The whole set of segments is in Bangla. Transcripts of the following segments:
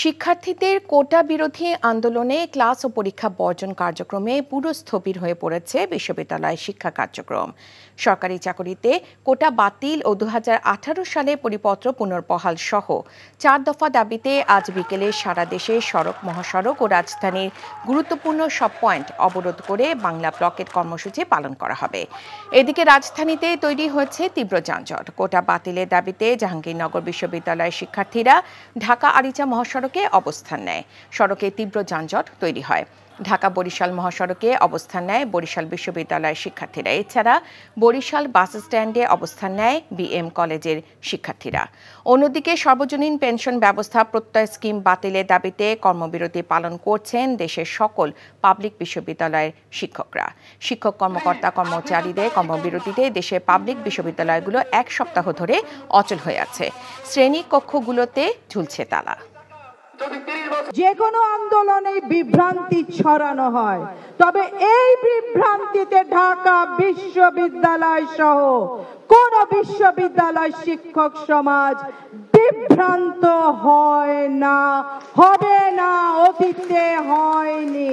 শিক্ষার্থীদের কোটা বিরোধী আন্দোলনে ক্লাস ও পরীক্ষা বর্জন কার্যক্রমে পুরো স্থবির হয়ে পড়েছে বিশ্ববিদ্যালয় শিক্ষা কার্যক্রম। সরকারি চাকরিতে কোটা বাতিল ও দু হাজার আঠারো সালে পরিপত্র পুনর্বহাল সহ চার দফা দাবিতে আজ বিকেলে সারা দেশে সড়ক, মহাসড়ক ও রাজধানীর গুরুত্বপূর্ণ সব পয়েন্ট অবরোধ করে বাংলা ব্লকের কর্মসূচি পালন করা হবে। এদিকে রাজধানীতে তৈরি হয়েছে তীব্র যানজট। কোটা বাতিলের দাবিতে জাহাঙ্গীরনগর বিশ্ববিদ্যালয়ের শিক্ষার্থীরা ঢাকা আরিচা মহাসড়কে অবস্থান নেয়। সড়কে তীব্র যানজট তৈরি হয়। ঢাকা বরিশাল মহাসড়কে অবস্থান নেয় বরিশাল বিশ্ববিদ্যালয়ের শিক্ষার্থীরা। এছাড়া বরিশাল বাস স্ট্যান্ডে অবস্থান নেয় বিএম কলেজের শিক্ষার্থীরা। অন্যদিকে সর্বজনীন পেনশন ব্যবস্থা, প্রত্যয় স্কিম বাতিলের দাবিতে কর্মবিরতি পালন করছেন দেশের সকল পাবলিক বিশ্ববিদ্যালয়ের শিক্ষকরা। শিক্ষক কর্মকর্তা কর্মচারীদের কর্মবিরতিতে দেশের পাবলিক বিশ্ববিদ্যালয়গুলো এক সপ্তাহ ধরে অচল হয়ে আছে। শ্রেণি কক্ষগুলোতে ঝুলছে তালা। যে কোনো আন্দোলনে বিভ্রান্তি ছড়ানো হয়। তবে এই বিভ্রান্তিতে ঢাকা বিশ্ববিদ্যালয় সহ কোন বিশ্ববিদ্যালয় শিক্ষক সমাজ বিভ্রান্ত হয় না হবে না অতীতে হয়নি।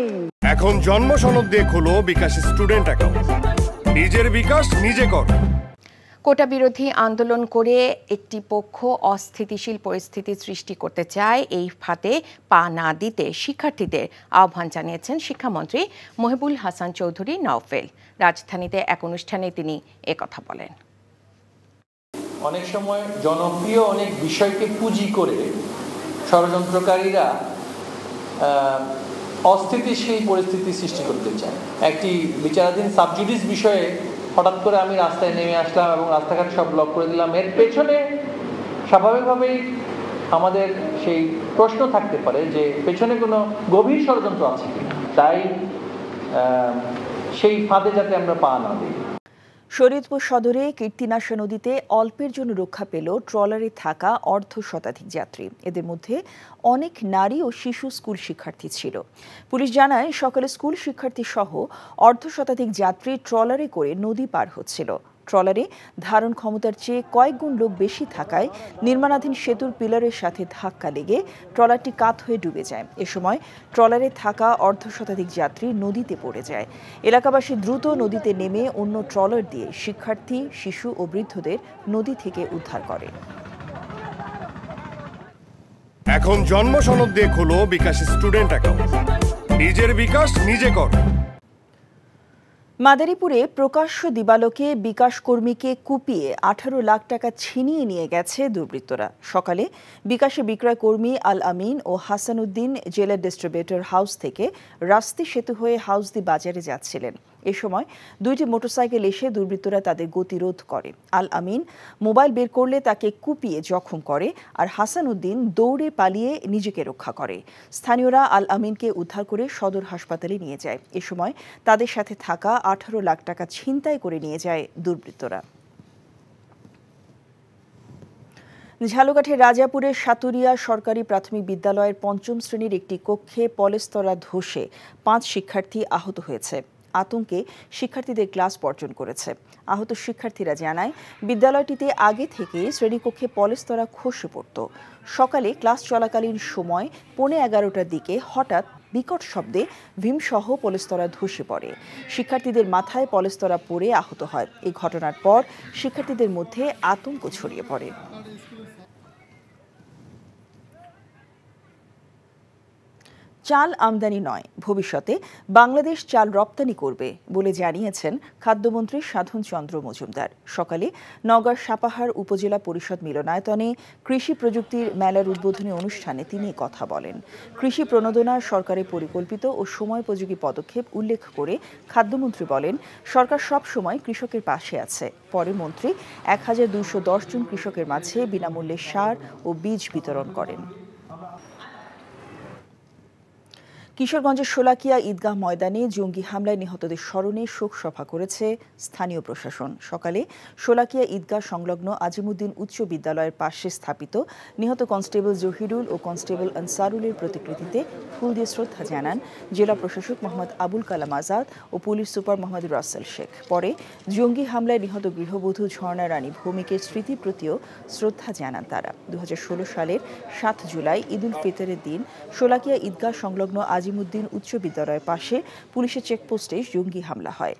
এখন জন্ম সনদ দিয়ে খোলো বিকাশ স্টুডেন্ট অ্যাকাউন্ট। নিজের বিকাশ নিজে কর। কোটা বিরোধী আন্দোলন করে একটি পক্ষ অস্থিতিশীল পরিস্থিতি সৃষ্টি করতে চায়, এই ফাঁদে পা না দিতে শিক্ষার্থীদের আহ্বান জানিয়েছেন শিক্ষামন্ত্রী মহিবুল হাসান চৌধুরী নওফেল। রাজধানীতে এক অনুষ্ঠানে তিনি একথা বলেন। অনেক সময় জনপ্রিয় অনেক বিষয়কে পুঁজি করে ষড়যন্ত্রকারীরা অস্থিতিশীল পরিস্থিতি সৃষ্টি করতে চায়। একটি বিচারাধীন সাবজুডিস বিষয়ে হঠাৎ করে আমি রাস্তায় নেমে আসলাম এবং রাস্তাঘাট সব ব্লক করে দিলাম। এর পেছনে স্বাভাবিকভাবেই আমাদের সেই প্রশ্ন থাকতে পারে যে পেছনে কোনো গভীর ষড়যন্ত্র আছে তাই সেই ফাঁদে যাতে আমরা পা না দিই। শরীয়তপুর সদরে কীর্তিনাশা নদীতে অল্পের জন্য রক্ষা পেল ট্রলারে থাকা অর্ধ শতাধিক যাত্রী। এদের মধ্যে অনেক নারী ও শিশু স্কুল শিক্ষার্থী ছিল। পুলিশ জানায়, সকালে স্কুল শিক্ষার্থী সহ অর্ধ শতাধিক যাত্রী ট্রলারে করে নদী পার হচ্ছিল। ট্রলারে ধারণ ক্ষমতার চেয়ে কয়েক গুণ লোক বেশি থাকায় নির্মাণাধীন সেতুর পিলারের সাথে ধাক্কা লেগে ট্রলারটি কাত হয়ে ডুবে যায়। এ সময় ট্রলারে থাকা অর্ধ শতাধিক যাত্রী নদীতে পড়ে যায়। এলাকাবাসী দ্রুত নদীতে নেমে অন্য ট্রলার দিয়ে শিক্ষার্থী, শিশু ও বৃদ্ধদের নদী থেকে উদ্ধার করে। এখন জন্ম সনদ দিয়ে খোলো বিকাশ স্টুডেন্ট অ্যাকাউন্ট। নিজের বিকাশ নিজে কর। মাদারীপুরে প্রকাশ্য দিবালোকে বিকাশ কর্মীকে কুপিয়ে আঠারো লাখ টাকা ছিনিয়ে নিয়ে গেছে দুর্বৃত্তরা। সকালে বিকাশে বিক্রয় কর্মী আল আমিন ও হাসানুদ্দিন জেলা ডিস্ট্রিবিউটর হাউস থেকে রাস্তি সেতু হয়ে হাউসদি বাজারে যাচ্ছিলেন। এ সময় দুইটি মোটরসাইকেল এসে দুর্বৃত্তরা তাদের গতিরোধ করে। আল আমিন মোবাইল বের করলে তাকে কুপিয়ে জখম করে আর হাসান উদ্দিন দৌড়ে পালিয়ে নিজেকে রক্ষা করে। স্থানীয়রা আল আমিনকে উদ্ধার করে সদর হাসপাতালে নিয়ে যায়। এ সময় তাদের সাথে থাকা আঠারো লাখ টাকা ছিনতাই করে নিয়ে যায় দুর্বৃত্তরা। ঝালুকাঠের রাজাপুরের সাতুরিয়া সরকারি প্রাথমিক বিদ্যালয়ের পঞ্চম শ্রেণির একটি কক্ষে পলেস্তরা ধসে পাঁচ শিক্ষার্থী আহত হয়েছে। আতঙ্কে শিক্ষার্থীদের ক্লাস বর্জন করেছে। আহত শিক্ষার্থীরা জানায়, বিদ্যালয়টিতে আগে থেকে শ্রেণীকক্ষে পলেস্তরা খসে পড়ত। সকালে ক্লাস চলাকালীন সময় পৌনে এগারোটার দিকে হঠাৎ বিকট শব্দে ভীমসহ পলেস্তরা ধসে পড়ে। শিক্ষার্থীদের মাথায় পলেস্তরা পড়ে আহত হয়। এই ঘটনার পর শিক্ষার্থীদের মধ্যে আতঙ্ক ছড়িয়ে পড়ে। চাল আমদানি নয়, ভবিষ্যতে বাংলাদেশ চাল রপ্তানি করবে বলে জানিয়েছেন খাদ্যমন্ত্রী সাধন চন্দ্র মজুমদার। সকালে নগর সাপাহার উপজেলা পরিষদ মিলনায়তনে কৃষি প্রযুক্তির মেলার উদ্বোধনী অনুষ্ঠানে তিনি কথা বলেন। কৃষি প্রণোদনা সরকারের পরিকল্পিত ও সময়োপযোগী পদক্ষেপ উল্লেখ করে খাদ্যমন্ত্রী বলেন, সরকার সব সময় কৃষকের পাশে আছে। পরে মন্ত্রী এক হাজার জন কৃষকের মাঝে বিনামূল্যে সার ও বীজ বিতরণ করেন। কিশোরগঞ্জের শোলাকিয়া ঈদগাহ ময়দানে জঙ্গি হামলায় নিহতদের স্মরণে শোক সভা করেছে স্থানীয় প্রশাসন। সকালে শোলাকিয়া ঈদগাহ সংলগ্ন আজিমুদ্দিন উচ্চ বিদ্যালয়ের পাশে স্থাপিত নিহত কনস্টেবল জহিরুল ও কনস্টেবল আনসারুলের প্রতিকৃতিতে ফুল দিয়ে শ্রদ্ধা জানান জেলা প্রশাসক মোহাম্মদ আবুল কালাম আজাদ ও পুলিশ সুপার মোহাম্মদ রাসেল শেখ। পরে জঙ্গি হামলায় নিহত গৃহবধূ ঝর্ণা রানী ভৌমিকের স্মৃতির প্রতিও শ্রদ্ধা জানান তারা। দু হাজার ষোলো সালের সাত জুলাই ঈদুল ফিতরের দিন শোলাকিয়া ঈদগাহ সংলগ্ন আজিমুদ্দিন উচ্চ বিদ্যালয়ের পাশে পুলিশের চেকপোস্টে জঙ্গি হামলা হয়।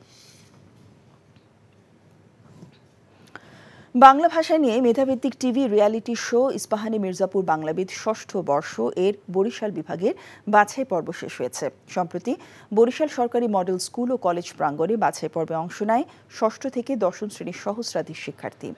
বাংলা ভাষা নিয়ে মেধাভিত্তিক TV reality show Ispahani Mirzapur Banglabid ষষ্ঠ বর্ষ এর বরিশাল বিভাগের বাছাই পর্ব শেষ হয়েছে। সম্প্রতি বরিশাল সরকারি মডেল স্কুল ও কলেজ প্রাঙ্গণে বাছাই পর্বে অংশ নেয় ষষ্ঠ থেকে দশম শ্রেণির সহস্রাধিক শিক্ষার্থী।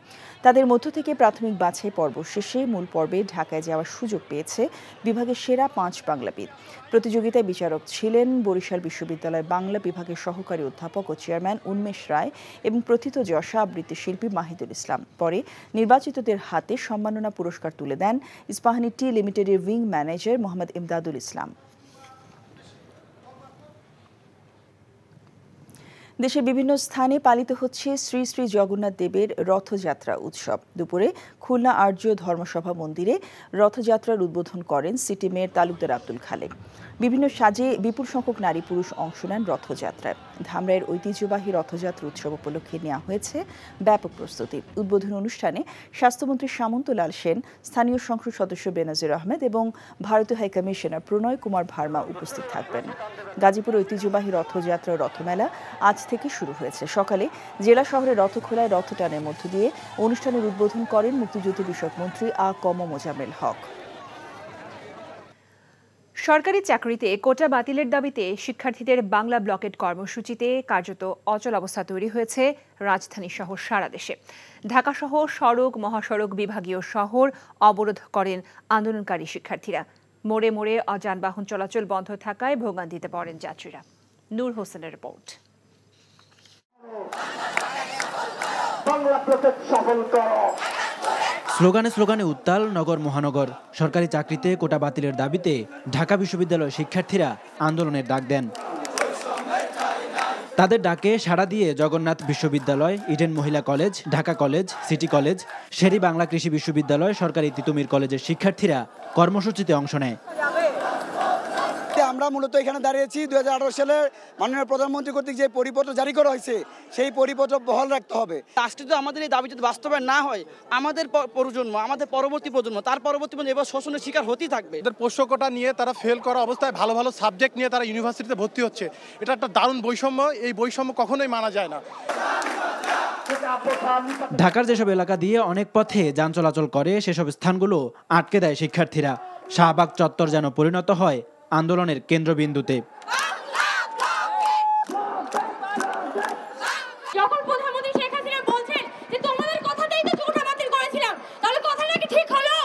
তাদের মধ্য থেকে প্রাথমিক বাছাই পর্ব শেষে মূল পর্বে ঢাকায় যাওয়ার সুযোগ পেয়েছে বিভাগের সেরা পাঁচ বাংলাবিদ। প্রতিযোগিতায় বিচারক ছিলেন বরিশাল বিশ্ববিদ্যালয় বাংলা বিভাগের সহকারী অধ্যাপক ও চেয়ারম্যান উন্মেষ রায় এবং প্রথিত যশা আবৃত্তি শিল্পী মাহিদুল ইসলাম। পরে নির্বাচিতদের হাতে সম্মাননা পুরস্কার তুলে দেন ইস্পাহানি টি লিমিটেডের উইং ম্যানেজার মোহাম্মদ ইমদাদুল ইসলাম। দেশের বিভিন্ন স্থানে পালিত হচ্ছে শ্রী শ্রী জগন্নাথ দেবের রথযাত্রা উৎসব। দুপুরে খুলনা আর্য ধর্মসভা মন্দিরে রথযাত্রার উদ্বোধন করেন সিটি মেয়র তালুকদার আব্দুল খালেক। বিভিন্ন সাজে বিপুল সংখ্যক নারী পুরুষ অংশ নেন রথযাত্রায়। ধামরাইয়ের ঐতিহ্যবাহী রথযাত্রা উৎসব উপলক্ষে নেওয়া হয়েছে ব্যাপক প্রস্তুতি। উদ্বোধন অনুষ্ঠানে স্বাস্থ্যমন্ত্রী সামন্ত লাল সেন, স্থানীয় সংসদ সদস্য বেনাজির আহমেদ এবং ভারতীয় হাইকমিশনার প্রণয় কুমার ভার্মা উপস্থিত থাকবেন। গাজীপুর ঐতিহ্যবাহী রথযাত্রা রথমেলা আজ থেকে শুরু হয়েছে। সকালে জেলা শহরে রথ খোলায় রথ টানের মধ্য দিয়ে অনুষ্ঠানের উদ্বোধন করেন মুক্তিযুদ্ধ বিষয়ক মন্ত্রী আ কম মোজামেল হক। সরকারি চাকরিতে কোটা বাতিলের দাবিতে শিক্ষার্থীদের বাংলা ব্লকেট কর্মসূচিতে কার্যত অচল অবস্থা তৈরি হয়েছে রাজধানী সহ সারা দেশে। ঢাকা সহ সড়ক, মহাসড়ক, বিভাগীয় শহর অবরোধ করেন আন্দোলনকারী শিক্ষার্থীরা। মোড়ে মোড়ে যানবাহন চলাচল বন্ধ থাকায় ভোগান্তিতে পড়েন যাত্রীরা। নূর হোসেনের রিপোর্ট। স্লোগানে স্লোগানে উত্তাল নগর মহানগর। সরকারি চাকরিতে কোটা বাতিলের দাবিতে ঢাকা বিশ্ববিদ্যালয়ের শিক্ষার্থীরা আন্দোলনের ডাক দেন। তাদের ডাকে সাড়া দিয়ে জগন্নাথ বিশ্ববিদ্যালয়, ইডেন মহিলা college, Dhaka college, city college, Sher-e Bangla কৃষি বিশ্ববিদ্যালয়, সরকারি তিতুমির কলেজের শিক্ষার্থীরা কর্মসূচিতে অংশ নেয়। আমরা মূলত এখানে দাঁড়িয়েছি দু সালে মাননীয় প্রধানমন্ত্রী কর্তৃক যে পরিপত্র জারি করা হয়েছে সেই পরিপত্র বহাল রাখতে হবে। আজকে তো আমাদের এই দাবি যদি বাস্তবায়ন না হয় আমাদের প্রজন্ম আমাদের পরবর্তী প্রজন্ম তার পরবর্তী প্রজন্ম এবার শোষণের শিকার হতেই থাকবে। এদের পোষ্যকোটা নিয়ে তারা ফেল করা অবস্থায় ভালো ভালো সাবজেক্ট নিয়ে তারা ইউনিভার্সিটিতে ভর্তি হচ্ছে। এটা একটা দারুণ বৈষম্য এই বৈষম্য কখনোই মানা যায় না। ঢাকার যেসব এলাকা দিয়ে অনেক পথে যান চলাচল করে সেসব স্থানগুলো আটকে দেয় শিক্ষার্থীরা। শাহবাগ চত্বর যেন পরিণত হয় আন্দোলনের কেন্দ্রবিন্দুতে। যখন প্রধানমন্ত্রী শেখ বলছেন যে তোমাদের কথাটাই তো বাতিল করেছিলাম তাহলে কথাটা কি ঠিক হলো?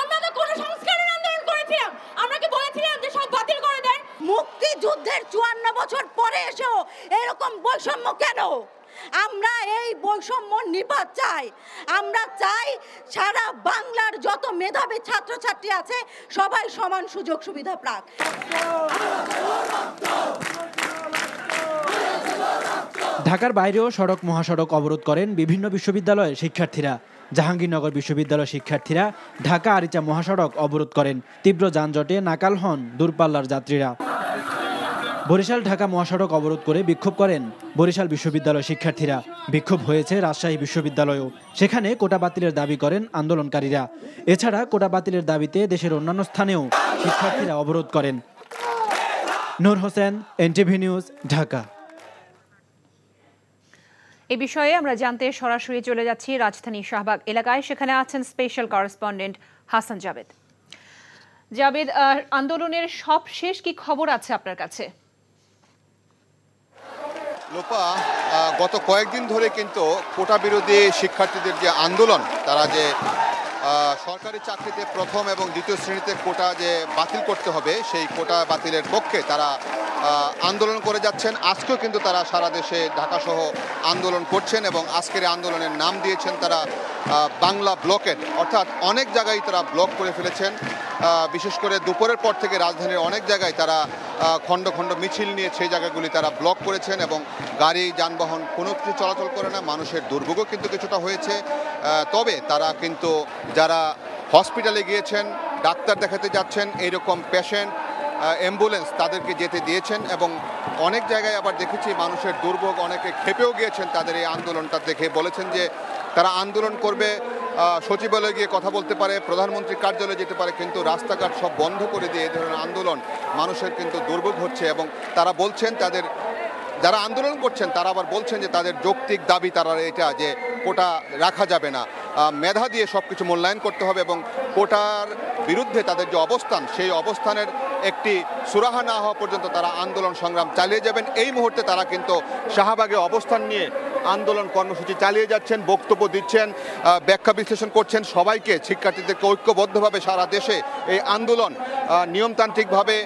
আমরা তো সংস্কারের করেছিলাম। আমরা বলেছিলাম যে সব বাতিল করে দেন মুক্তিযুদ্ধের চুয়ান্ন বছর পরে এসেও এরকম বৈষম্য কেন? আমরা এই বৈষম্য নিপাত চাই। আমরা চাই সারা বাংলার যত মেধাবী ছাত্রছাত্রী আছে, সবাই সমান সুযোগ সুবিধা প্রাক ঢাকার বাইরেও সড়ক, মহাসড়ক অবরোধ করেন বিভিন্ন বিশ্ববিদ্যালয়ের শিক্ষার্থীরা। জাহাঙ্গীরনগর বিশ্ববিদ্যালয় শিক্ষার্থীরা ঢাকা আরিচা মহাসড়ক অবরোধ করেন। তীব্র যানজটে নাকাল হন দূরপাল্লার যাত্রীরা। বরিশাল ঢাকা মহাসড়ক অবরোধ করে বিক্ষোভ করেন বরিশাল বিশ্ববিদ্যালয় শিক্ষার্থীরা। বিক্ষোভ হয়েছে রাজশাহী বিশ্ববিদ্যালয়েও। সেখানে কোটা বাতিলের দাবি করেন আন্দোলনকারীরা। এছাড়া কোটা বাতিলের দাবিতে দেশের অন্যান্য স্থানেও শিক্ষার্থীরা অবরোধ করেন। Nur Hossain, NTV news, Dhaka. এ বিষয়ে আমরা জানতে সরাসরি চলে যাচ্ছি রাজধানী শাহবাগ এলাকায়। সেখানে আছেন স্পেশাল করেসপন্ডেন্ট হাসান জাভেদ জাভেদ আন্দোলনের সব শেষ কি খবর আছে আপনার কাছে? লোপা গত কয়েকদিন ধরে কিন্তু কোটা বিরোধী শিক্ষার্থীদের যে আন্দোলন তারা যে সরকারি চাকরিতে প্রথম এবং দ্বিতীয় শ্রেণীতে কোটা যে বাতিল করতে হবে, সেই কোটা বাতিলের পক্ষে তারা আন্দোলন করে যাচ্ছেন। আজকেও কিন্তু তারা সারা দেশে ঢাকাসহ আন্দোলন করছেন এবং আজকের আন্দোলনের নাম দিয়েছেন তারা বাংলা ব্লকেট। অর্থাৎ অনেক জায়গায় তারা ব্লক করে ফেলেছেন। বিশেষ করে দুপুরের পর থেকে রাজধানীর অনেক জায়গায় তারা খণ্ড খণ্ড মিছিল নিয়ে সেই জায়গাগুলি তারা ব্লক করেছেন এবং গাড়ি, যানবাহন কোনো কিছু চলাচল করে না। মানুষের দুর্ভোগও কিন্তু কিছুটা হয়েছে। তবে তারা কিন্তু যারা হসপিটালে গিয়েছেন, ডাক্তার দেখাতে যাচ্ছেন, এইরকম পেশেন্ট অ্যাম্বুলেন্স তাদেরকে যেতে দিয়েছেন এবং অনেক জায়গায় আবার দেখেছি মানুষের দুর্ভোগ, অনেকে খেপেও গিয়েছেন তাদের এই আন্দোলনটা দেখে। বলেছেন যে তারা আন্দোলন করবে সচিবালয়ে গিয়ে কথা বলতে পারে প্রধানমন্ত্রীর কার্যালয়ে যেতে পারে, কিন্তু রাস্তাঘাট সব বন্ধ করে দিয়ে এই ধরনের আন্দোলন মানুষের কিন্তু দুর্ভোগ হচ্ছে এবং তারা বলছেন তাদের যারা আন্দোলন করছেন, তারা আবার বলছেন যে তাদের যৌক্তিক দাবি, তারা এটা যে কোটা রাখা যাবে না। মেধা দিয়ে সব কিছু মূল্যায়ন করতে হবে এবং কোটার বিরুদ্ধে তাদের যে অবস্থান, সেই অবস্থানের একটি সুরাহা না হওয়া পর্যন্ত তারা আন্দোলন সংগ্রাম চালিয়ে যাবেন। এই মুহূর্তে তারা কিন্তু শাহবাগে অবস্থান নিয়ে আন্দোলন কর্মসূচি চালিয়ে যাচ্ছেন, বক্তব্য দিচ্ছেন ব্যাখ্যা বিশ্লেষণ করছেন সবাইকে। শিক্ষার্থীদেরকে ঐক্যবদ্ধভাবে সারা দেশে এই আন্দোলন নিয়মতান্ত্রিকভাবে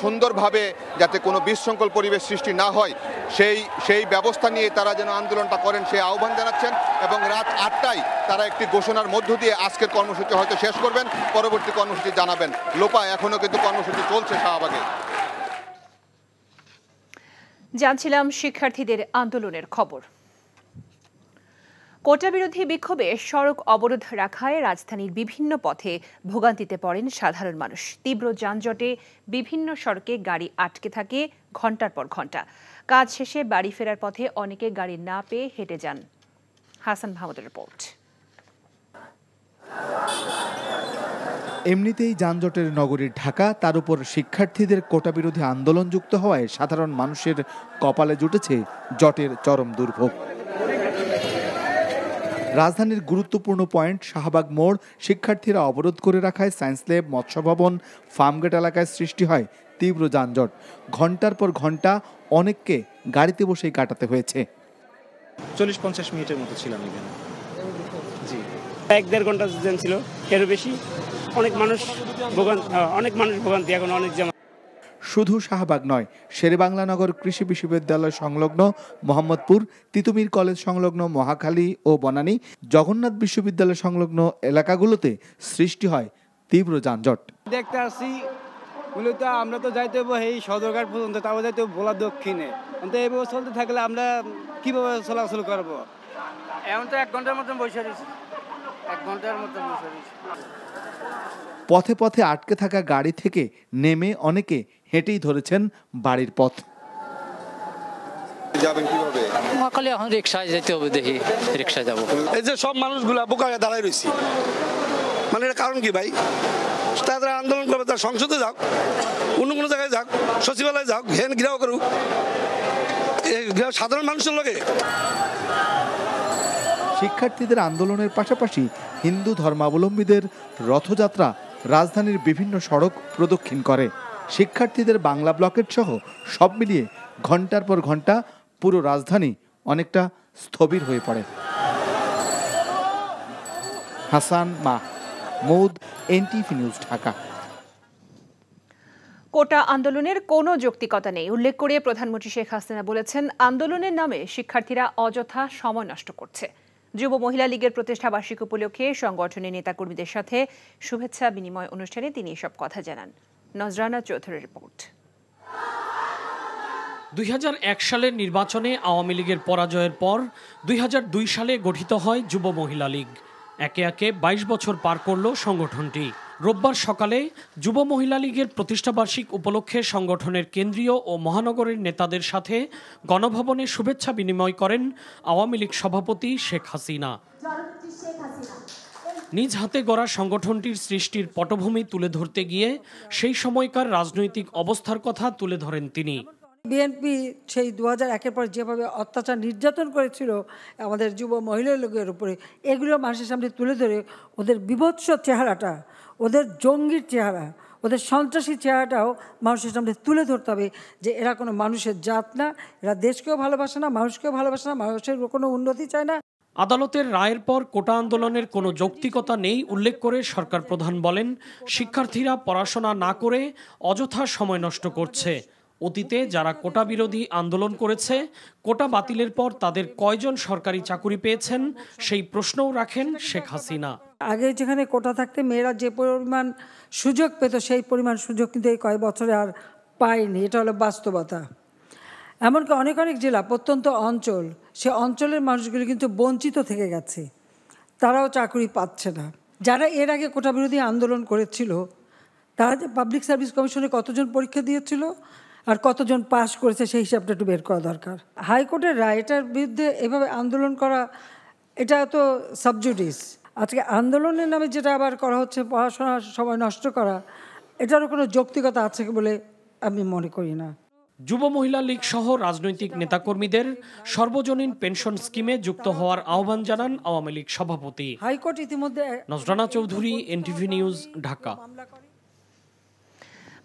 সুন্দরভাবে যাতে কোনো বিশৃঙ্খল পরিবেশ সৃষ্টি না হয়, সেই সেই ব্যবস্থা নিয়ে তারা যেন আন্দোলনটা করেন সেই আহ্বান জানাচ্ছেন এবং রাত আটটায় তারা একটি ঘোষণার মধ্য দিয়ে আজকের কর্মসূচি হয়তো শেষ করবেন, পরবর্তী কর্মসূচি জানাবেন। লোপা, এখনও কিন্তু কর্মসূচি চলছে শাহবাগে। জানছিলাম শিক্ষার্থীদের আন্দোলনের খবর। কোটা বিরোধী বিক্ষোভে সড়ক অবরোধ রাখায় রাজধানীর বিভিন্ন পথে ভোগান্তিতে পড়েন সাধারণ মানুষ। তীব্র যানজটে বিভিন্ন সড়কে গাড়ি আটকে থাকে ঘণ্টার পর ঘণ্টা কাজ শেষে বাড়ি ফেরার পথে অনেকে গাড়ি না পেয়ে হেঁটে যান। হাসান মাহমুদের রিপোর্ট। এমনিতেই যানজটের নগরীর ঢাকা, তার উপর শিক্ষার্থীদের কোটা বিরোধী আন্দোলন যুক্ত হওয়ায় সাধারণ মানুষের কপালে জুটেছে জটের চরম দুর্ভোগ। রাজধানীর গুরুত্বপূর্ণ পয়েন্ট শাহবাগ মোড় শিক্ষার্থীরা অবরোধ করে রাখায় সায়েন্স ল্যাব মৎস্য ভবন ফার্মগেট এলাকায় সৃষ্টি হয় তীব্র যানজট। ঘণ্টার পর ঘণ্টা অনেককে গাড়িতে বসেই কাটাতে হয়েছে। চল্লিশ পঞ্চাশ মিনিটের মতো ছিলাম এখানে। জি। এক দেড় ঘণ্টা ছিল এর বেশি। অনেক মানুষ ভোগান্তি অনেক মানুষ ভোগান্তি এখন অনেক যেমন শুধু শাহবাগ নয় শেরেবাংলানগর কৃষি বিশ্ববিদ্যালয় সংলগ্ন মোহাম্মদপুর তিতুমির কলেজ সংলগ্ন মহাখালী ও বনানী জগন্নাথ বিশ্ববিদ্যালয় সংলগ্ন এলাকাগুলোতে সৃষ্টি হয় তীব্র যানজট। দেখতে আসছি মূলত আমরা তো যাইতে হব এই সদরঘাট পর্যন্ত তাও যাইতে ভোলা দক্ষিণে। কিন্তু এইভাবে চলতে থাকলে আমরা কীভাবে চলাচল করব? এমন তো এক ঘণ্টার মতন বসে রয়েছি। এক ঘণ্টার মতন বসে রয়েছি। পথে পথে আটকে থাকা গাড়ি থেকে নেমে অনেকে হেঁটেই ধরেছেন বাড়ির পথ। যাবেন কীভাবে? মহাকালে এখন রিক্সায় যেতে হবে দেখি রিক্সায় যাব। এই যে সব মানুষগুলা বোকা দাঁড়ায় রয়েছি। মানে এটা কারণ কি ভাই? তারা আন্দোলন করবে তার সংসদে যাক অন্য কোনো জায়গায় যাক সচিবালয়ে যাক হেন ঘিরাও করুক। সাধারণ মানুষের লোকে শিক্ষার্থীদের আন্দোলনের পাশাপাশি হিন্দু ধর্মাবলম্বীদের রথযাত্রা রাজধানীর বিভিন্ন সড়ক প্রদক্ষিণ করে। শিক্ষার্থীদের বাংলা ব্লকেট সহ সব মিলিয়ে ঘণ্টার পর ঘণ্টা পুরো রাজধানী অনেকটা স্থবির হয়ে পড়ে। Hasan Mahmud, NTV news Dhaka. Quota আন্দোলনের কোনো যৌক্তিকতা নেই। উল্লেখ করে প্রধানমন্ত্রী শেখ হাসিনা বলেছেন, আন্দোলনের নামে শিক্ষার্থীরা অযথা সময় নষ্ট করছে। যুব মহিলা লীগের প্রতিষ্ঠা বার্ষিক উপলক্ষে সংগঠনের নেতাকর্মীদের সাথে শুভেচ্ছা বিনিময় অনুষ্ঠানে তিনি এসব কথা জানান। নজরানা চৌধুরীর রিপোর্ট। দুই হাজার এক সালের নির্বাচনে আওয়ামী লীগের পরাজয়ের পর দুই হাজার দুই সালে গঠিত হয় যুব মহিলা লীগ। একে একে ২২ বছর পার করল সংগঠনটি। রোববার সকালে যুব মহিলা লীগের প্রতিষ্ঠাবার্ষিক উপলক্ষে সংগঠনের কেন্দ্রীয় ও মহানগরের নেতাদের সাথে গণভবনে শুভেচ্ছা বিনিময় করেন আওয়ামী লীগ সভাপতি শেখ হাসিনা। নিজ হাতে গড়া সংগঠনটির সৃষ্টির পটভূমি তুলে ধরতে গিয়ে সেই সময়কার রাজনৈতিক অবস্থার কথা তুলে ধরেন তিনি। বিএনপি সেই দু হাজার একের পর যেভাবে অত্যাচার নির্যাতন করেছিল আমাদের যুব মহিলা লোকের উপরে, এগুলো মানুষের সামনে তুলে ধরে ওদের বিভৎস চেহারাটা, ওদের জঙ্গির চেহারা, ওদের সন্ত্রাসী চেহারাটাও মানুষের সামনে তুলে ধরতে হবে যে এরা কোনো মানুষের জাত না, এরা দেশকেও ভালোবাসে না, মানুষকেও ভালোবাসে না, মানুষের কোনো উন্নতি চায় না। আদালতের রায়ের পর কোটা আন্দোলনের কোনো যৌক্তিকতা নেই উল্লেখ করে সরকার প্রধান বলেন, শিক্ষার্থীরা পড়াশোনা না করে অযথা সময় নষ্ট করছে। অতীতে যারা কোটা বিরোধী আন্দোলন করেছে, কোটা বাতিলের পর তাদের কয়জন সরকারি চাকুরি পেয়েছেন সেই প্রশ্নও রাখেন শেখ হাসিনা। আগে যেখানে কোটা থাকতে মেয়েরা যে পরিমাণ সুযোগ পেত সেই পরিমাণ সুযোগ কিন্তু এই কয়েক বছরে আর পায়নি। এটা হলো বাস্তবতা। এমনকি অনেক অনেক জেলা, প্রত্যন্ত অঞ্চল, সে অঞ্চলের মানুষগুলি কিন্তু বঞ্চিত থেকে গেছে। তারাও চাকরি পাচ্ছে না। যারা এর আগে কোটা বিরোধী আন্দোলন করেছিল, তারা যে পাবলিক সার্ভিস কমিশনে কতজন পরীক্ষা দিয়েছিল আর কতজন পাশ করেছে, সেই হিসাবটা একটু বের করা দরকার। হাইকোর্টের রায় এটার বিরুদ্ধে এভাবে আন্দোলন করা, এটা তো সাবজুডিস আজকে আন্দোলনের নামে যেটা আবার করা হচ্ছে, পড়াশোনার সময় নষ্ট করা, এটারও কোনো যৌক্তিকতা আছে বলে আমি মনে করি না। যুব মহিলা লীগ সহ রাজনৈতিক নেতাকর্মীদের সর্বজনীন পেনশন স্কিমে যুক্ত হওয়ার আহ্বান জানান আওয়ামী লীগ সভাপতি। হাইকোর্ট ইতিমধ্যে নজরানা চৌধুরী এনটিভি নিউজ ঢাকা।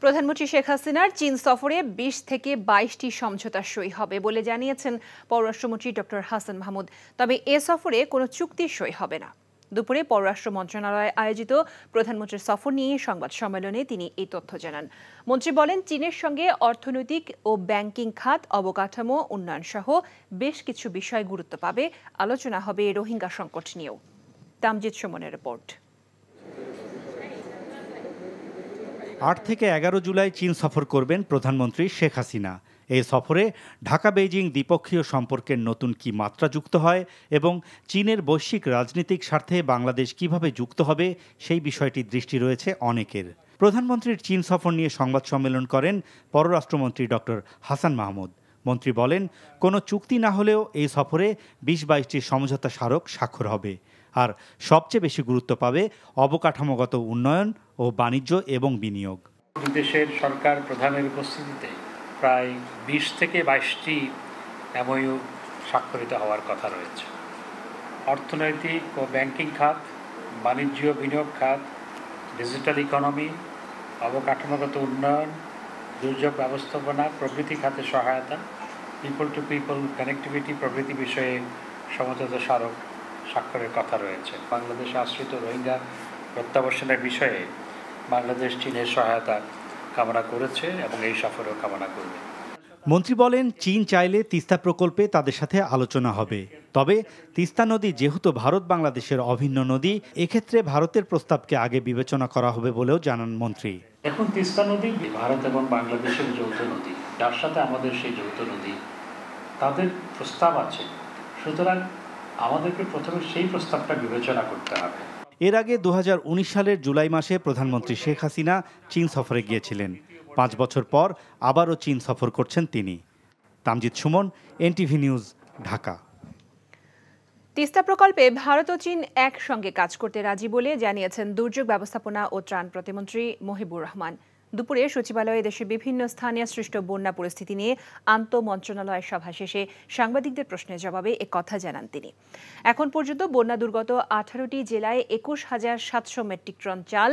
প্রধানমন্ত্রী শেখ হাসিনার চীন সফরে বিশ থেকে বাইশটি সমঝোতা সই হবে বলে জানিয়েছেন পররাষ্ট্রমন্ত্রী ডক্টর হাসান মাহমুদ। তবে এ সফরে কোনো চুক্তি সই হবে না। দুপুরে পররাষ্ট্র মন্ত্রণালয়ে আয়োজিত প্রধানমন্ত্রীর সফর নিয়ে সংবাদ সম্মেলনে তিনি এই তথ্য জানান। মন্ত্রী বলেন, চীনের সঙ্গে অর্থনৈতিক ও ব্যাংকিং খাত, অবকাঠামো, উন্নয়ন সহ বেশ কিছু বিষয় গুরুত্ব পাবে। আলোচনা হবে রোহিঙ্গা সংকট নিয়েও। তামজিৎ সুমনের রিপোর্ট। আট থেকে এগারো জুলাই চীন সফর করবেন প্রধানমন্ত্রী শেখ হাসিনা। এই সফরে ঢাকা বেইজিং দ্বিপক্ষীয় সম্পর্কের নতুন কি মাত্রা যুক্ত হয় এবং চীনের বৈশ্বিক রাজনৈতিক স্বার্থে বাংলাদেশ কীভাবে যুক্ত হবে সেই বিষয়টি দৃষ্টি রয়েছে অনেকের। প্রধানমন্ত্রীর চীন সফর নিয়ে সংবাদ সম্মেলন করেন পররাষ্ট্রমন্ত্রী ডক্টর হাসান মাহমুদ। মন্ত্রী বলেন, কোনো চুক্তি না হলেও এই সফরে বিশ বাইশটি সমঝোতা স্মারক স্বাক্ষর হবে। আর সবচেয়ে বেশি গুরুত্ব পাবে অবকাঠামোগত উন্নয়ন ও বাণিজ্য এবং বিনিয়োগ। দেশের সরকার প্রধানের উপস্থিতিতে প্রায় বিশ থেকে বাইশটি এমওইউ স্বাক্ষরিত হওয়ার কথা রয়েছে। অর্থনৈতিক ও ব্যাংকিং খাত, বাণিজ্য বিনিয়োগ খাত, ডিজিটাল ইকোনমি, অবকাঠামোগত উন্নয়ন, দুর্যোগ ব্যবস্থাপনা প্রভৃতি খাতে সহায়তা, পিপল টু পিপল কানেক্টিভিটি প্রভৃতি বিষয়ে সমঝোতা স্মারক স্বাক্ষরের কথা রয়েছে। বাংলাদেশে আশ্রিত রোহিঙ্গা প্রত্যাবর্তনের বিষয়ে বাংলাদেশ চীনের সহায়তা কামনা করেছে এবং এই সফরেও কামনা করবে। মন্ত্রী বলেন চীন চাইলে তিস্তা প্রকল্পে তাদের সাথে আলোচনা হবে। তবে তিস্তা নদী যেহেতু ভারত বাংলাদেশের অভিন্ন নদী এক্ষেত্রে ভারতের প্রস্তাবকে আগে বিবেচনা করা হবে বলেও জানান মন্ত্রী। এখন তিস্তা নদী ভারত এবং বাংলাদেশের যৌথ নদী। যার সাথে আমাদের সেই যৌথ নদী তাদের প্রস্তাব আছে। সুতরাং আমাদেরকে প্রথমে সেই প্রস্তাবটা বিবেচনা করতে হবে। এর আগে দু হাজার উনিশ সালের জুলাই মাসে প্রধানমন্ত্রী শেখ হাসিনা চীন সফরে গিয়েছিলেন। পাঁচ বছর পর আবারও চীন সফর করছেন তিনি। Tamjid Sumon, NTV news, Dhaka. Teesta প্রকল্পে ভারত ও চীন একসঙ্গে কাজ করতে রাজি বলে জানিয়েছেন দুর্যোগ ব্যবস্থাপনা ও ত্রাণ প্রতিমন্ত্রী মহিবুর রহমান। দুপুরে সচিবালয়ে দেশের বিভিন্ন স্থানে সৃষ্ট বন্যা পরিস্থিতি নিয়ে আন্ত মন্ত্রণালয় সভা শেষে সাংবাদিকদের প্রশ্নের জবাবে কথা জানান তিনি। এখন পর্যন্ত বন্যা দুর্গত আঠারোটি জেলায় একুশ হাজার সাতশো মেট্রিক টন চাল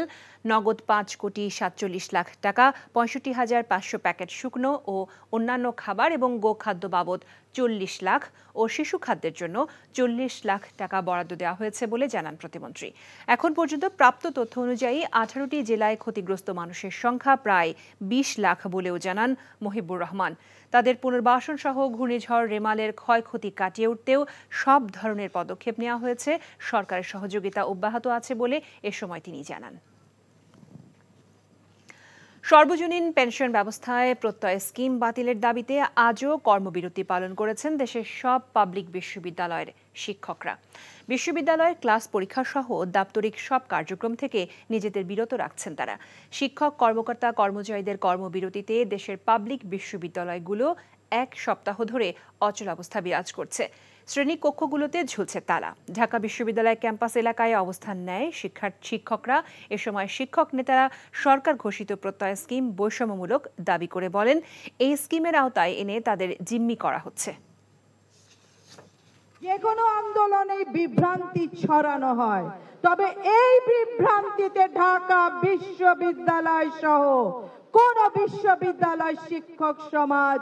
নগদ পাঁচ কোটি সাতচল্লিশ লাখ টাকা, পঁয়ষট্টি হাজার পাঁচশো প্যাকেট শুকনো ও অন্যান্য খাবার এবং গোখাদ্য বাবদ চল্লিশ লাখ ও শিশু খাদ্যের জন্য চল্লিশ লাখ টাকা বরাদ্দ দেওয়া হয়েছে বলে জানান প্রতিমন্ত্রী। এখন পর্যন্ত প্রাপ্ত তথ্য অনুযায়ী আঠারোটি জেলায় ক্ষতিগ্রস্ত মানুষের সংখ্যা প্রায় বিশ লাখ বলেও জানান মহিবুর রহমান। তাদের পুনর্বাসন সহ ঘূর্ণিঝড় রেমালের ক্ষয়ক্ষতি কাটিয়ে উঠতেও সব ধরনের পদক্ষেপ নেওয়া হয়েছে। সরকারের সহযোগিতা অব্যাহত আছে বলে এ সময় তিনি জানান। সর্বজনীন পেনশন ব্যবস্থায় প্রত্যয় স্কিম বাতিলের দাবিতে আজও কর্মবিরতি পালন করেছেন দেশের সব পাবলিক বিশ্ববিদ্যালয়ের শিক্ষকরা। বিশ্ববিদ্যালয়ের ক্লাস পরীক্ষা সহ দাপ্তরিক সব কার্যক্রম থেকে নিজেদের বিরত রাখছেন তারা। শিক্ষক, কর্মকর্তা, কর্মচারীদের কর্মবিরতিতে দেশের পাবলিক বিশ্ববিদ্যালয়গুলো এক সপ্তাহ ধরে অচলাবস্থা বিরাজ করছে। শ্রেণি কক্ষগুলোতে ঝুলছে তালা। ঢাকা বিশ্ববিদ্যালয় ক্যাম্পাস এলাকায় অবস্থান নেয় শিক্ষার শিক্ষকরা। এ সময় শিক্ষক নেতারা সরকার ঘোষিত প্রত্যয় স্কিম বৈষম্যমূলক দাবি করে বলেন, এই স্কিমের আওতায় এনে তাদের জিম্মি করা হচ্ছে। যে কোনো আন্দোলনে বিভ্রান্তি ছড়ানো হয়। তবে এই বিভ্রান্তিতে ঢাকা বিশ্ববিদ্যালয় সহ কোন বিশ্ববিদ্যালয় শিক্ষক সমাজ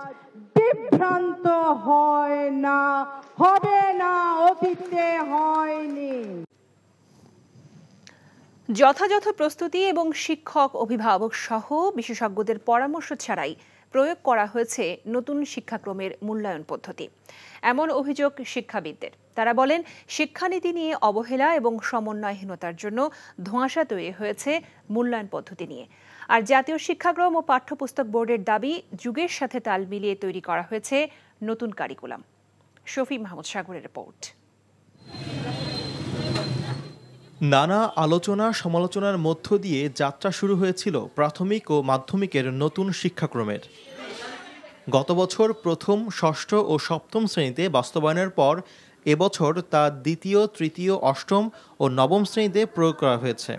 বিভ্রান্ত হয় না, হবে না, অতীতে হয়নি। যথাযথ প্রস্তুতি এবং শিক্ষক, অভিভাবক সহ বিশেষজ্ঞদের পরামর্শ ছাড়াই প্রয়োগ করা হয়েছে নতুন শিক্ষাক্রমের মূল্যায়ন পদ্ধতি। এমন অভিযোগ শিক্ষাবিদদের। তারা বলেন, শিক্ষানীতি নিয়ে অবহেলা এবং সমন্বয়হীনতার জন্য ধোঁয়াশা তৈরি হয়েছে মূল্যায়ন পদ্ধতি নিয়ে। আর জাতীয় শিক্ষাক্রম ও পাঠ্যপুস্তক বোর্ডের দাবি, যুগের সাথে তাল মিলিয়ে তৈরি করা হয়েছে নতুন কারিকুলাম। শফি মাহমুদ সাগরের রিপোর্ট। নানা আলোচনা সমালোচনার মধ্য দিয়ে যাত্রা শুরু হয়েছিল প্রাথমিক ও মাধ্যমিকের নতুন শিক্ষাক্রমের। গত বছর প্রথম, ষষ্ঠ ও সপ্তম শ্রেণীতে বাস্তবায়নের পর এবছর তা দ্বিতীয়, তৃতীয়, অষ্টম ও নবম শ্রেণীতে প্রয়োগ করা হয়েছে।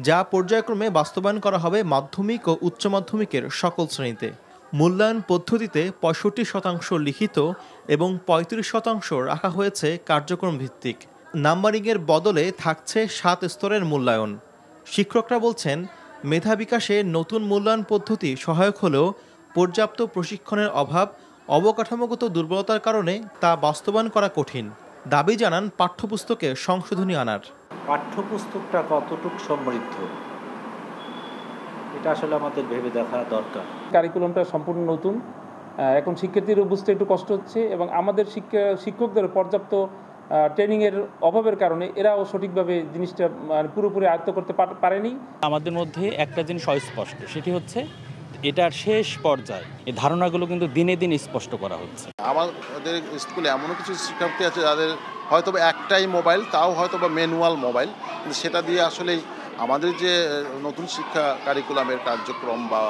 যা পর্যায়ক্রমে বাস্তবায়ন করা হবে মাধ্যমিক ও উচ্চ মাধ্যমিকের সকল শ্রেণীতে। মূল্যায়ন পদ্ধতিতে পঁয়ষট্টি শতাংশ লিখিত এবং পঁয়ত্রিশ শতাংশ রাখা হয়েছে কার্যক্রম ভিত্তিক। নাম্বারিংয়ের বদলে থাকছে সাত স্তরের মূল্যায়ন। শিক্ষকরা বলছেন মেধা বিকাশে নতুন মূল্যায়ন পদ্ধতি সহায়ক হলেও পর্যাপ্ত প্রশিক্ষণের অভাব অবকাঠামোগত দুর্বলতার কারণে তা বাস্তবায়ন করা কঠিন। দাবি জানান পাঠ্যপুস্তকে সংশোধনী আনার। পাঠ্যপুস্তকটা কতটুকু সমৃদ্ধ? এটা আসলে আমাদের ভেবে দেখা দরকার। কারিকুলামটা সম্পূর্ণ নতুন। এখন শিক্ষার্থীর বুঝতে একটু কষ্ট হচ্ছে এবং আমাদের শিক্ষা শিক্ষকদের পর্যাপ্ত ট্রেনিংয়ের অভাবের কারণে এরাও সঠিকভাবে জিনিসটা মানে পুরোপুরি আয়ত্ত করতে পার- পারেনি। আমাদের মধ্যে একটা জিনিস অস্পষ্ট সেটি হচ্ছে এটার শেষ পর্যায়ে এই ধারণাগুলো কিন্তু দিনে দিন স্পষ্ট করা হচ্ছে। আমাদের স্কুলে এমনও কিছু শিক্ষার্থী আছে যাদের হয়তো বা একটাই মোবাইল তাও হয়তো বা ম্যানুয়াল মোবাইল কিন্তু সেটা দিয়ে আসলেই আমাদের যে নতুন শিক্ষা কারিকুলামের কার্যক্রম বা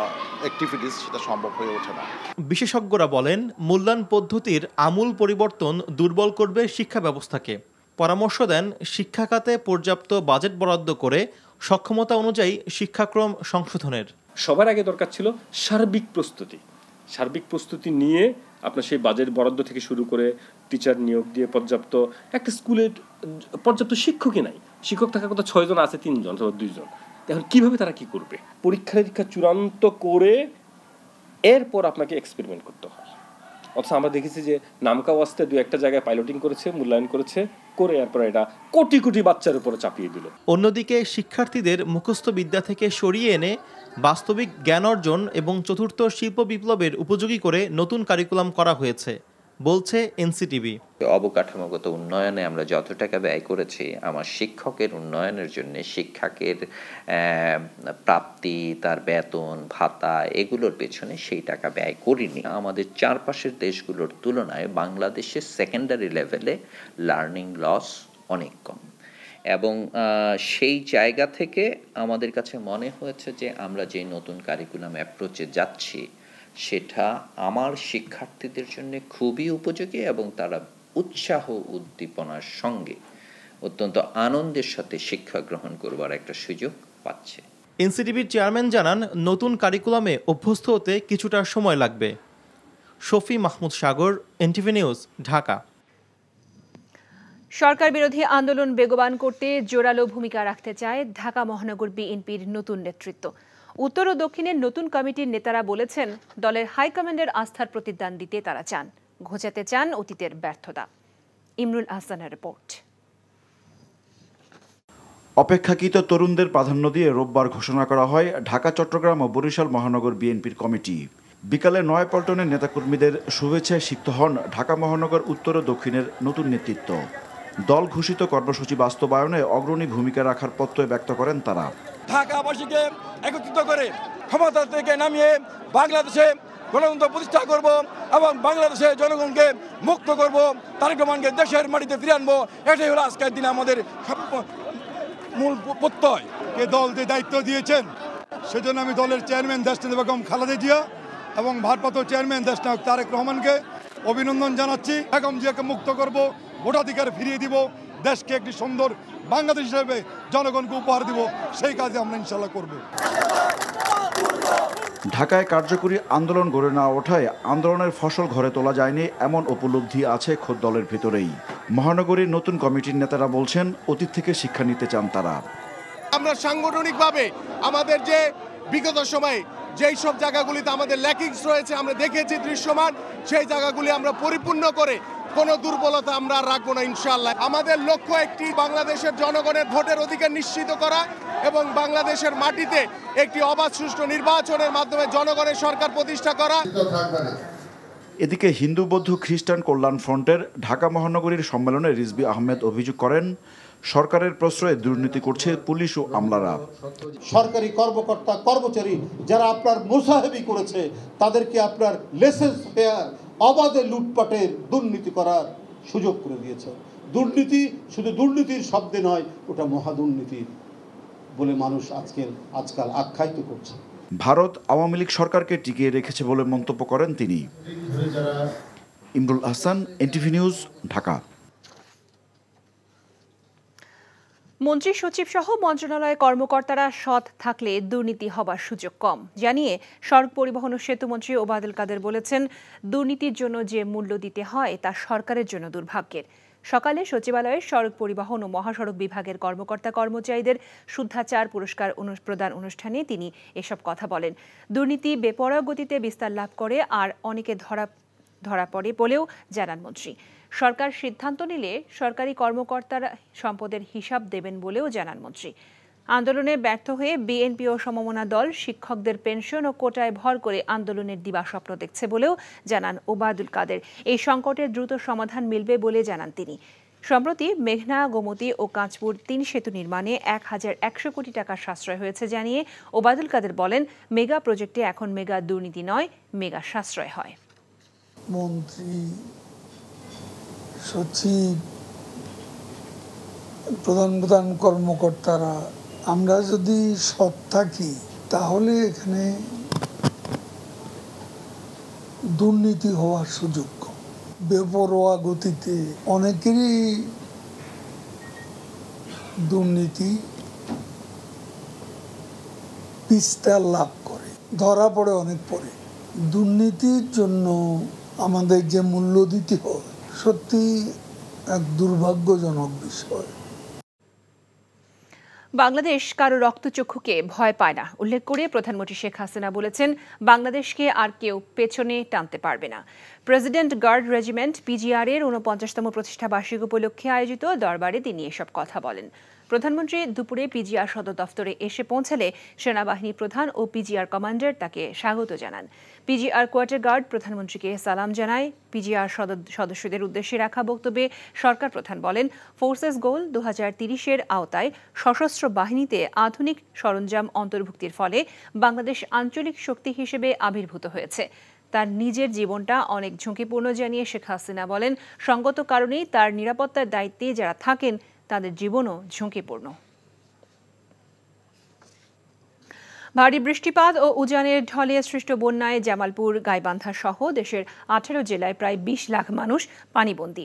অ্যাক্টিভিটিস সেটা সম্ভব হয়ে ওঠে না। বিশেষজ্ঞরা বলেন মূল্যায়ন পদ্ধতির আমূল পরিবর্তন দুর্বল করবে শিক্ষা ব্যবস্থাকে। পরামর্শ দেন শিক্ষা খাতে পর্যাপ্ত বাজেট বরাদ্দ করে সক্ষমতা অনুযায়ী শিক্ষাক্রম সংশোধনের। সবার আগে দরকার ছিল সার্বিক প্রস্তুতি। সার্বিক প্রস্তুতি নিয়ে আপনার সেই বাজেট বরাদ্দ থেকে শুরু করে টিচার নিয়োগ দিয়ে পর্যাপ্ত একটা স্কুলের পর্যাপ্ত শিক্ষকই নাই। শিক্ষক থাকার কথা ছয়জন আছে, তিনজন, অথবা দুইজন। এখন কীভাবে তারা কি করবে? পরীক্ষা নিরীক্ষা চূড়ান্ত করে এরপর আপনাকে এক্সপেরিমেন্ট করতে হয়। অথচ আমরা দেখেছি যে নামকা ওয়াস্তে দু একটা জায়গায় পাইলটিং করেছে, মূল্যায়ন করেছে, করে এরপর এটা কোটি কোটি বাচ্চার উপরে চাপিয়ে দিল। অন্যদিকে শিক্ষার্থীদের মুখস্থ বিদ্যা থেকে সরিয়ে এনে বাস্তবিক জ্ঞান অর্জন এবং চতুর্থ শিল্প বিপ্লবের উপযোগী করে নতুন কারিকুলাম করা হয়েছে। বলছে এনসিটিভি। অবকাঠামোগত উন্নয়নে আমরা যত টাকা ব্যয় করেছি, আমার শিক্ষকের উন্নয়নের জন্য, শিক্ষকের প্রাপ্তি, তার বেতন, ভাতা, এগুলোর পেছনে সেই টাকা ব্যয় করিনি। আমাদের চারপাশের দেশগুলোর তুলনায় বাংলাদেশের সেকেন্ডারি লেভেলে লার্নিং লস অনেক কম। এবং সেই জায়গা থেকে আমাদের কাছে মনে হয়েছে যে আমরা যে নতুন কারিকুলাম অ্যাপ্রোচে যাচ্ছি সেটা আমার শিক্ষার্থীদের জন্য খুবই উপযোগী এবং তারা উৎসাহ উদ্দীপনার সঙ্গে অত্যন্ত আনন্দের সাথে শিক্ষা গ্রহণ করবার একটা সুযোগ পাচ্ছে। এনসিটিভির চেয়ারম্যান জানান নতুন কারিকুলামে অভ্যস্ত হতে কিছুটা সময় লাগবে। Shafi Mahmud Sagar NTV news Dhaka. সরকার বিরোধী আন্দোলন বেগবান করতে জোরালো ভূমিকা রাখতে চায় ঢাকা মহানগর বিএনপির নতুন নেতৃত্ব। উত্তর ও দক্ষিণের নতুন কমিটির নেতারা বলেছেন, দলের হাইকমান্ডের আস্থার প্রতিদান দিতে তারা চান, ঘোচাতে চান অতীতের ব্যর্থতা। ইমরুল আহসানের রিপোর্ট। অপেক্ষাকৃত তরুণদের প্রাধান্য দিয়ে রোববার ঘোষণা করা হয় ঢাকা, চট্টগ্রাম ও বরিশাল মহানগর বিএনপির কমিটি। বিকালে নয়াপল্টনের নেতাকর্মীদের শুভেচ্ছায় সিক্ত হন ঢাকা মহানগর উত্তর ও দক্ষিণের নতুন নেতৃত্ব। দল ঘোষিত কর্মসূচি বাস্তবায়নে অগ্রণী ভূমিকা রাখার প্রত্যয় ব্যক্ত করেন তারা। ঢাকাবাসীকে একত্রিত করে ক্ষমতা থেকে নামিয়ে বাংলাদেশে গণতন্ত্র প্রতিষ্ঠা করব এবং বাংলাদেশে জনগণকে মুক্ত করব, তারেক রহমানকে দেশের মাটিতে ফিরে আনব, এটাই হলো আজকের দিনে আমাদের মূল প্রত্যয়। কে দল যে দায়িত্ব দিয়েছেন, সেজন্য আমি দলের চেয়ারম্যান দেশনাথ বেগম খালেদা জিয়া এবং ভারপ্রাপ্ত চেয়ারম্যান দেশনায়ক তারেক রহমানকে অভিনন্দন জানাচ্ছি। বেগম জিয়াকে মুক্ত করব, ভোটাধিকার ফিরিয়ে দিব দেশকে একটি সুন্দর বাংলাদেশ হিসেবে জনগণকে উপহার দিব সেই কাজে আমরা ইনশাল্লাহ করব। ঢাকায় কার্যকরী আন্দোলন গড়ে না ওঠায় আন্দোলনের ফসল ঘরে তোলা যায়নি এমন উপলব্ধি আছে খোদ দলের ভেতরেই। মহানগরীর নতুন কমিটির নেতারা বলছেন অতীত থেকে শিক্ষা নিতে চান তারা। আমরা সাংগঠনিকভাবে আমাদের যে বিগত সময়ে যেই সব জায়গাগুলিতে আমাদের ল্যাকিংস রয়েছে, আমরা দেখেছি দৃশ্যমান, সেই জায়গাগুলি আমরা পরিপূর্ণ করে কোনো দুর্বলতা আমরা রাখব না ইনশাল্লাহ আমাদের লক্ষ্য একটি, বাংলাদেশের জনগণের ভোটের অধিকার নিশ্চিত করা এবং বাংলাদেশের মাটিতে একটি অবাধ সুষ্ঠু নির্বাচনের মাধ্যমে জনগণের সরকার প্রতিষ্ঠা করা। এদিকে হিন্দু, বৌদ্ধ, খ্রিস্টান কল্যাণ ফ্রন্টের ঢাকা মহানগরীর সম্মেলনে রিজবি আহমেদ অভিযোগ করেন সরকারের প্রশ্রয়ে দুর্নীতি করছে পুলিশ ও আমলারা। সরকারি কর্মকর্তা কর্মচারী যারা আপনার মোসাহেবি করেছে তাদেরকে আপনার লেসেন্স ফেয়ার অবাধে লুটপাটের দুর্নীতি করার সুযোগ করে দিয়েছে। দুর্নীতি শুধু দুর্নীতির শব্দে নয় ওটা মহাদুর্নীতি বলে মানুষ আজকের আজকাল আখ্যায়িত করছে। ভারত আওয়ামী লীগ সরকারকে টিকিয়ে রেখেছে বলে মন্তব্য করেন তিনি। Imrul Hasan NTV news Dhaka. মন্ত্রী সচিব সহ মন্ত্রণালয়ের কর্মকর্তারা সৎ থাকলে দুর্নীতি হবার সুযোগ কম। জানিয়ে সড়ক পরিবহন ও সেতুমন্ত্রী ওবায়দুল কাদের বলেছেন, দুর্নীতির জন্য যে মূল্য দিতে হয় তা সরকারের জন্য দুর্ভাগ্যের। সকালে সচিবালয়ের সড়ক পরিবহন ও মহাসড়ক বিভাগের কর্মকর্তা কর্মচারীদের শুদ্ধাচার পুরস্কার প্রদান অনুষ্ঠানে তিনি এসব কথা বলেন। দুর্নীতি বেপরোয়া গতিতে বিস্তার লাভ করে আর অনেকে ধরা ধরা পড়ে বলেও জানান মন্ত্রী। সরকার সিদ্ধান্ত নিলে সরকারি কর্মকর্তারা সম্পদের হিসাব দেবেন বলেও জানান মন্ত্রী। আন্দোলনে ব্যর্থ হয়ে বিএনপি ও সমমনা দল শিক্ষকদের পেনশন ও কোটায় ভর করে আন্দোলনের দিবাস্বপ্ন দেখছে বলেও জানান ওবায়দুল কাদের। এই সংকটের দ্রুত সমাধান মিলবে বলে জানান তিনি। সম্প্রতি মেঘনা, গোমতী ও কাঁচপুর তিন সেতু নির্মাণে এক হাজার একশো কোটি টাকার সাশ্রয় হয়েছে জানিয়ে ওবায়দুল কাদের বলেন, মেগা প্রজেক্টে এখন মেগা দুর্নীতি নয়, মেগা সাশ্রয় হয়। মন্ত্রী সচিব প্রধান প্রধান কর্মকর্তারা, আমরা যদি সৎ থাকি, তাহলে এখানে দুর্নীতি হওয়ার সুযোগ বেপরোয়া গতিতে অনেকেরই দুর্নীতি বিস্তার লাভ করে, ধরা পড়ে অনেক পরে। দুর্নীতির জন্য আমাদের যে মূল্য দিতে হয় সত্যি এক দুর্ভাগ্যজনক বিষয়। বাংলাদেশ কারও রক্তচক্ষুকে ভয় পায় না। উল্লেখ করে প্রধানমন্ত্রী শেখ হাসিনা বলেছেন, বাংলাদেশকে আর কেউ পেছনে টানতে পারবে না। প্রেসিডেন্ট গার্ড রেজিমেন্ট পিজিআর এর উনপঞ্চাশতম প্রতিষ্ঠাবার্ষিক উপলক্ষে আয়োজিত দরবারে তিনি এসব কথা বলেন। প্রধানমন্ত্রী দুপুরে পিজিআর সদর দফতরে এসে পৌঁছালে সেনাবাহিনী প্রধান ও পিজিআর কমান্ডার তাকে স্বাগত জানান। পিজিআর কোয়ার্টার গার্ড প্রধানমন্ত্রীকে সালাম জানায়। পিজিআর সদস্যদের উদ্দেশ্যে রাখা বক্তব্যে সরকার প্রধান বলেন, ফোর্সেস গোল দু তিরিশের আওতায় সশস্ত্র বাহিনীতে আধুনিক সরঞ্জাম অন্তর্ভুক্তির ফলে বাংলাদেশ আঞ্চলিক শক্তি হিসেবে আবির্ভূত হয়েছে। তার নিজের জীবনটা অনেক ঝুঁকিপূর্ণ জানিয়ে শেখ হাসিনা বলেন, সঙ্গত কারণেই তার নিরাপত্তার দায়িত্বে যারা থাকেন তাদের জীবনও ঝুঁকিপূর্ণ। ভারী বৃষ্টিপাত ও উজানের ঢলে সৃষ্ট বন্যায় জামালপুর, গাইবান্ধা সহ দেশের আঠারো জেলায় প্রায় বিশ লাখ মানুষ পানিবন্দী।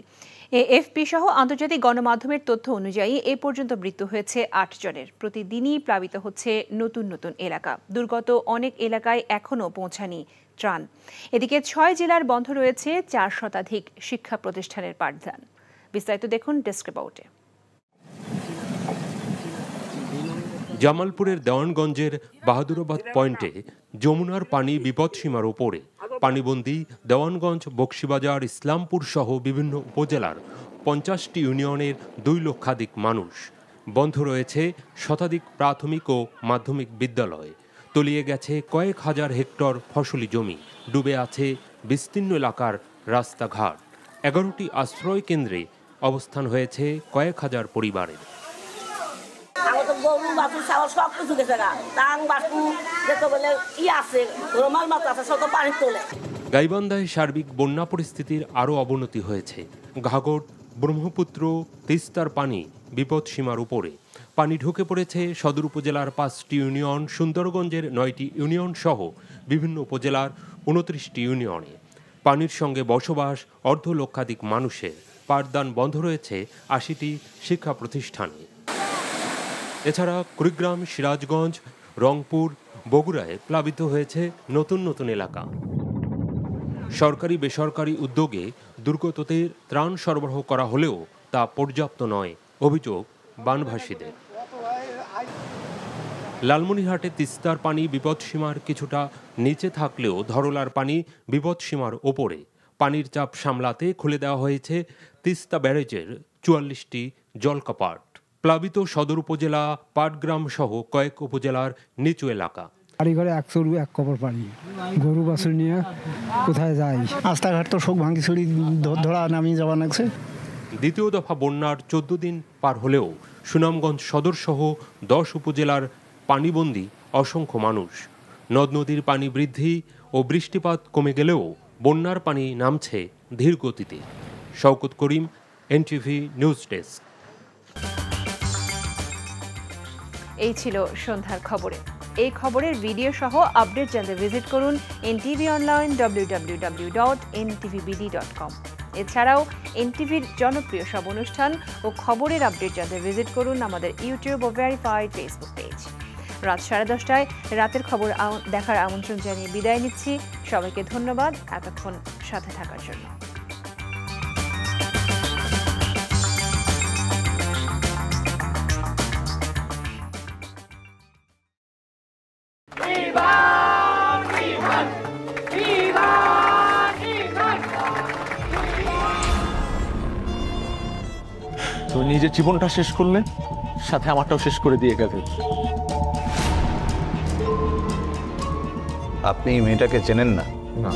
এএফপি সহ আন্তর্জাতিক গণমাধ্যমের তথ্য অনুযায়ী এ পর্যন্ত মৃত্যু হয়েছে আট জনের। প্রতিদিনই প্লাবিত হচ্ছে নতুন নতুন এলাকা। দুর্গত অনেক এলাকায় এখনও পৌঁছানি ত্রাণ। এদিকে ছয় জেলার বন্ধ রয়েছে চার শতাধিক শিক্ষা প্রতিষ্ঠানের পাঠদান। বিস্তারিত দেখুন ডেস্ক জামালপুরের দেওয়ানগঞ্জের বাহাদুরাবাদ পয়েন্টে যমুনার পানি বিপদসীমার ওপরে পানিবন্দি দেওয়ানগঞ্জ বক্সিবাজার ইসলামপুর সহ বিভিন্ন উপজেলার পঞ্চাশটি ইউনিয়নের দুই লক্ষাধিক মানুষ। বন্ধ রয়েছে শতাধিক প্রাথমিক ও মাধ্যমিক বিদ্যালয়। তলিয়ে গেছে কয়েক হাজার হেক্টর ফসলি জমি। ডুবে আছে বিস্তীর্ণ এলাকার রাস্তাঘাট। এগারোটি আশ্রয় কেন্দ্রে অবস্থান হয়েছে কয়েক হাজার পরিবারের। গরু বাছুর ছাগল সব কিছু গেছে গা। টাং বলে ই আছে, রোমাল মাছ আছে, সব পানি তোলে। গাইবান্ধায় সার্বিক বন্যা পরিস্থিতির আরও অবনতি হয়েছে। ঘাগর ব্রহ্মপুত্র, তিস্তার পানি বিপদ সীমার উপরে। পানি ঢুকে পড়েছে সদর উপজেলার পাঁচটি ইউনিয়ন, সুন্দরগঞ্জের নয়টি ইউনিয়ন সহ বিভিন্ন উপজেলার উনত্রিশটি ইউনিয়নে। পানির সঙ্গে বসবাস অর্ধ লক্ষাধিক মানুষের। পাঠদান বন্ধ রয়েছে আশিটি শিক্ষা প্রতিষ্ঠানে। এছাড়া কুড়িগ্রাম, সিরাজগঞ্জ, রংপুর, বগুড়ায় প্লাবিত হয়েছে নতুন নতুন এলাকা। সরকারি বেসরকারি উদ্যোগে দুর্গতদের ত্রাণ সরবরাহ করা হলেও তা পর্যাপ্ত নয়, অভিযোগ বানভাসীদের। লালমনিরহাটে তিস্তার পানি বিপদসীমার কিছুটা নিচে থাকলেও ধরলার পানি বিপদসীমার ওপরে। পানির চাপ সামলাতে খুলে দেওয়া হয়েছে তিস্তা ব্যারেজের চুয়াল্লিশটি জলকপাট। প্লাবিত সদর উপজেলা পাটগ্রাম সহ কয়েক উপজেলার নিচু এলাকা। বাড়ি ঘরে এক কবর পানি গরু বাছুর নিয়ে কোথায় যাই? রাস্তাঘাট তো শোক ভাঙি ছড়ি ধরা নামিয়ে যাওয়া লাগছে। দ্বিতীয় দফা বন্যার চোদ্দ দিন পার হলেও সুনামগঞ্জ সদর সহ দশ উপজেলার পানিবন্দী অসংখ্য মানুষ। নদ নদীর পানি বৃদ্ধি ও বৃষ্টিপাত কমে গেলেও বন্যার পানি নামছে ধীর গতিতে Shawkat Karim NTV news desk. এই ছিল সন্ধ্যার খবরে। এই খবরের ভিডিও সহ আপডেট জানতে ভিজিট করুন NTV online W dot NTVBD dot com এছাড়াও এনটিভির জনপ্রিয় সব অনুষ্ঠান ও খবরের আপডেট জানতে ভিজিট করুন আমাদের ইউটিউব ও ভেরিফাইড ফেসবুক পেজ রাত সাড়ে দশটায় রাতের খবর দেখার আমন্ত্রণ জানিয়ে বিদায় নিচ্ছি। সবাইকে ধন্যবাদ। এতক্ষণ সাথে থাকার জন্য। তুমি নিজের জীবনটা শেষ করলে সাথে আমারটাও শেষ করে দিয়ে গেলে আপনি মেয়েটাকে চেনেন না না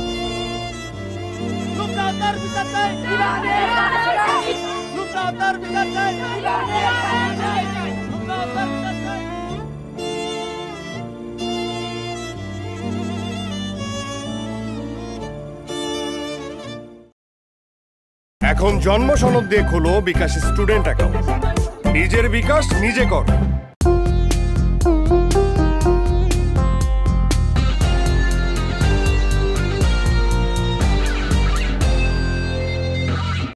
এখন জন্ম সনদ দিয়ে খোলো বিকাশ স্টুডেন্ট অ্যাকাউন্ট নিজের বিকাশ নিজে কর।